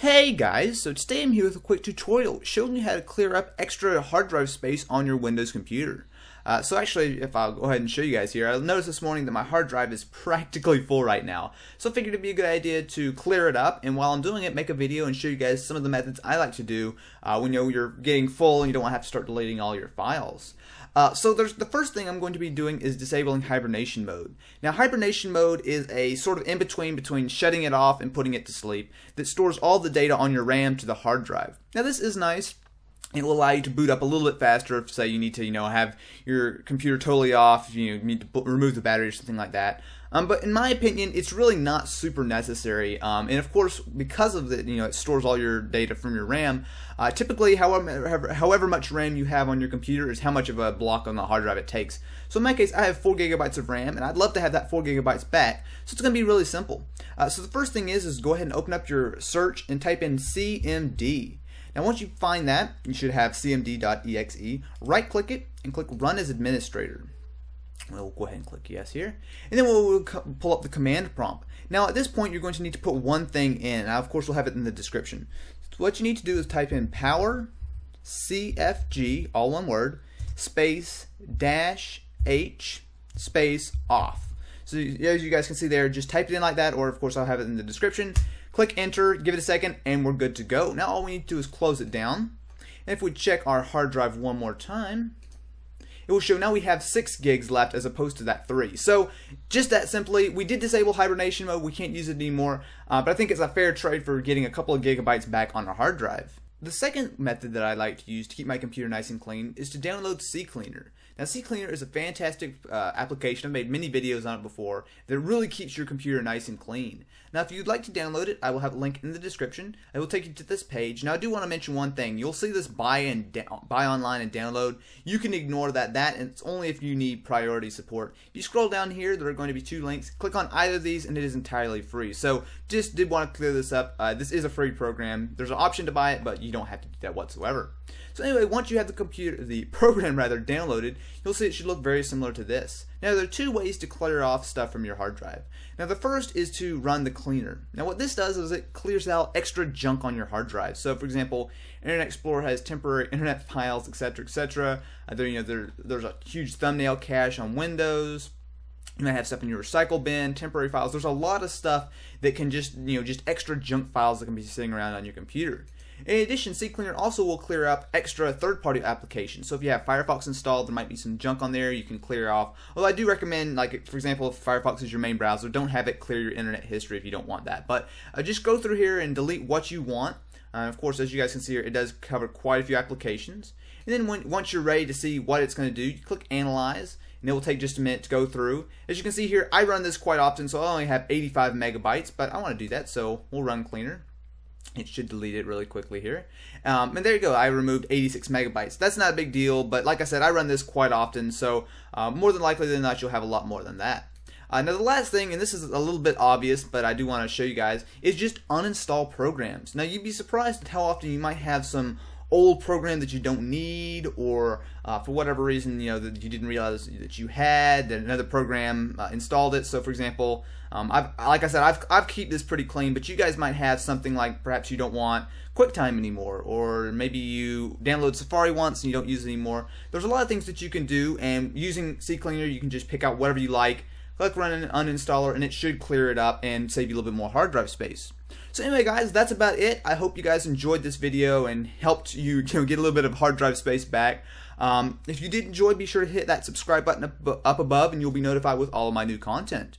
Hey guys, so today I'm here with a quick tutorial showing you how to clear up extra hard drive space on your Windows computer. Uh, so actually, if I'll go ahead and show you guys here, I noticed this morning that my hard drive is practically full right now. So I figured it'd be a good idea to clear it up, and while I'm doing it, make a video and show you guys some of the methods I like to do uh, when you know you're getting full and you don't want to have to start deleting all your files. Uh, so there's the first thing I'm going to be doing is disabling hibernation mode. Now hibernation mode is a sort of in between between shutting it off and putting it to sleep that stores all the data on your RAM to the hard drive. Now this is nice it will allow you to boot up a little bit faster if say you need to you know have your computer totally off you know, need to remove the battery or something like that. Um, but in my opinion it's really not super necessary um, and of course because of the you know it stores all your data from your RAM uh, typically however, however much RAM you have on your computer is how much of a block on the hard drive it takes. So in my case I have 4 gigabytes of RAM and I'd love to have that 4 gigabytes back so it's going to be really simple. Uh, so the first thing is is go ahead and open up your search and type in CMD now once you find that, you should have cmd.exe. Right click it and click Run as Administrator. We'll go ahead and click yes here. And then we'll pull up the command prompt. Now at this point you're going to need to put one thing in. Now of course we'll have it in the description. So what you need to do is type in power cfg, all one word, space dash h space off. So as you guys can see there, just type it in like that, or of course I'll have it in the description. Click enter, give it a second, and we're good to go. Now all we need to do is close it down. And if we check our hard drive one more time, it will show now we have 6 gigs left as opposed to that 3. So just that simply, we did disable hibernation mode, we can't use it anymore, uh, but I think it's a fair trade for getting a couple of gigabytes back on our hard drive. The second method that I like to use to keep my computer nice and clean is to download CCleaner. Now CCleaner is a fantastic uh, application. I've made many videos on it before that really keeps your computer nice and clean. Now if you'd like to download it, I will have a link in the description. It will take you to this page. Now I do want to mention one thing. You'll see this buy and buy online and download. You can ignore that. That and it's only if you need priority support. If you scroll down here, there are going to be two links. Click on either of these and it is entirely free. So just did want to clear this up. Uh, this is a free program. There's an option to buy it, but you you don't have to do that whatsoever. So anyway, once you have the computer, the program rather, downloaded, you'll see it should look very similar to this. Now there are two ways to clear off stuff from your hard drive. Now the first is to run the cleaner. Now what this does is it clears out extra junk on your hard drive. So for example, Internet Explorer has temporary internet files, etc., etc. Uh, there, you know, there, there's a huge thumbnail cache on Windows. You might have stuff in your recycle bin, temporary files. There's a lot of stuff that can just, you know, just extra junk files that can be sitting around on your computer. In addition, CCleaner also will clear up extra third-party applications. So if you have Firefox installed, there might be some junk on there you can clear off. Although I do recommend, like for example, if Firefox is your main browser, don't have it clear your internet history if you don't want that. But uh, just go through here and delete what you want. Uh, of course, as you guys can see here, it does cover quite a few applications. And then when, once you're ready to see what it's going to do, you click Analyze, and it will take just a minute to go through. As you can see here, I run this quite often, so I only have 85 megabytes, but I want to do that, so we'll run cleaner it should delete it really quickly here. Um, and there you go, I removed 86 megabytes. That's not a big deal, but like I said, I run this quite often, so uh, more than likely than not, you'll have a lot more than that. Uh, now the last thing, and this is a little bit obvious, but I do want to show you guys, is just uninstall programs. Now you'd be surprised at how often you might have some old program that you don't need or uh, for whatever reason you know that you didn't realize that you had that another program uh, installed it. So for example um, I've, like I said I've, I've keep this pretty clean but you guys might have something like perhaps you don't want QuickTime anymore or maybe you download Safari once and you don't use it anymore. There's a lot of things that you can do and using CCleaner you can just pick out whatever you like click run an uninstaller and it should clear it up and save you a little bit more hard drive space. So anyway guys, that's about it. I hope you guys enjoyed this video and helped you, you know, get a little bit of hard drive space back. Um, if you did enjoy, be sure to hit that subscribe button up, up above and you'll be notified with all of my new content.